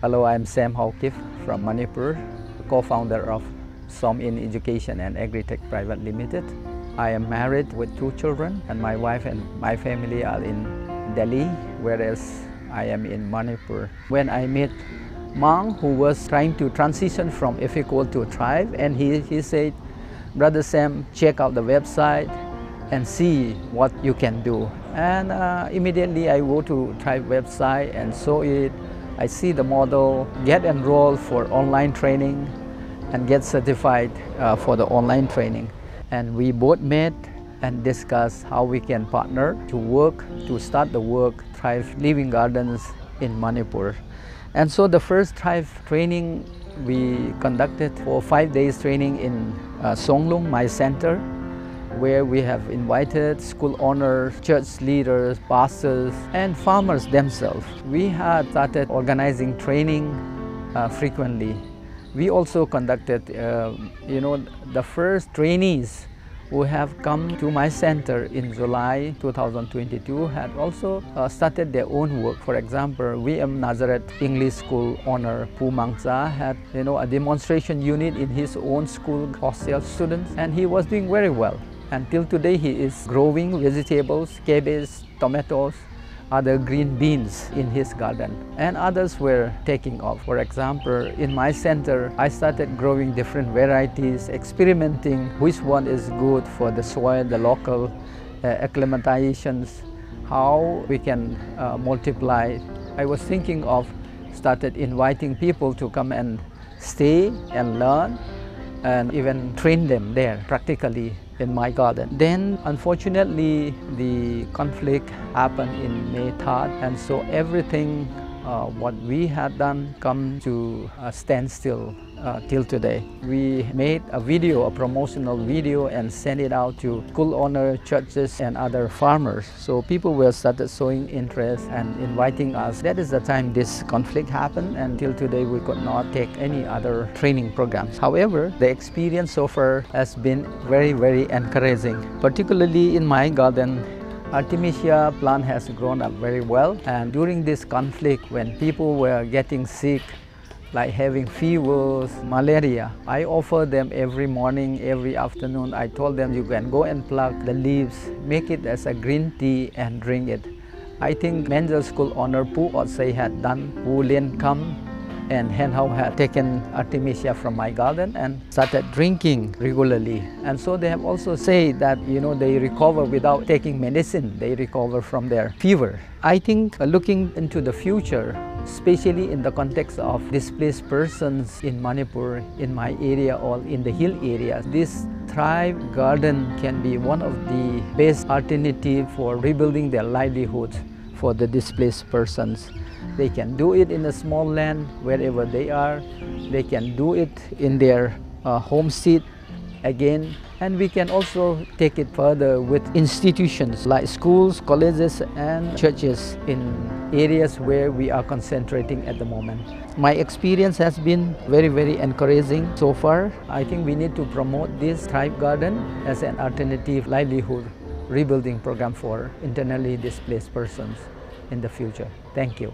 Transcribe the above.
Hello, I'm Sam Hawkif from Manipur, co-founder of Som in Education and Agritech Private Limited. I am married with two children and my wife and my family are in Delhi, whereas I am in Manipur. When I met Mang, who was trying to transition from EFICOR to Thrive, and he, he said, Brother Sam, check out the website and see what you can do. And uh, immediately I go to Thrive website and saw it. I see the model, get enrolled for online training and get certified uh, for the online training. And we both met and discussed how we can partner to work, to start the work, Thrive Living Gardens in Manipur. And so the first Thrive training we conducted for five days training in uh, Songlung, my center, where we have invited school owners, church leaders, pastors, and farmers themselves. We had started organizing training uh, frequently. We also conducted, uh, you know, the first trainees who have come to my center in July 2022 had also uh, started their own work. For example, VM Nazareth English School owner Pu Mangsa had you know, a demonstration unit in his own school hostel students and he was doing very well. Until today he is growing vegetables, cabbage, tomatoes, other green beans in his garden and others were taking off. For example, in my center, I started growing different varieties, experimenting which one is good for the soil, the local uh, acclimatizations, how we can uh, multiply. I was thinking of started inviting people to come and stay and learn and even train them there practically in my garden. Then unfortunately the conflict happened in May 3rd and so everything uh, what we had done come to a standstill uh, till today. We made a video, a promotional video and sent it out to school owner, churches and other farmers. So people were started showing interest and inviting us. That is the time this conflict happened and till today we could not take any other training programs. However, the experience so far has been very, very encouraging. Particularly in my garden, Artemisia plant has grown up very well and during this conflict when people were getting sick like having fevers, malaria. I offer them every morning, every afternoon. I told them you can go and pluck the leaves, make it as a green tea and drink it. I think Menzel School owner Pu Otsei had done Wu Lien Kam and Hen Hao had taken Artemisia from my garden and started drinking regularly. And so they have also said that, you know, they recover without taking medicine. They recover from their fever. I think uh, looking into the future, especially in the context of displaced persons in Manipur, in my area or in the hill areas, this Thrive Garden can be one of the best alternative for rebuilding their livelihoods for the displaced persons. They can do it in a small land wherever they are. They can do it in their uh, home seat again and we can also take it further with institutions like schools, colleges and churches in areas where we are concentrating at the moment. My experience has been very very encouraging so far. I think we need to promote this Thrive Garden as an alternative livelihood rebuilding program for internally displaced persons in the future. Thank you.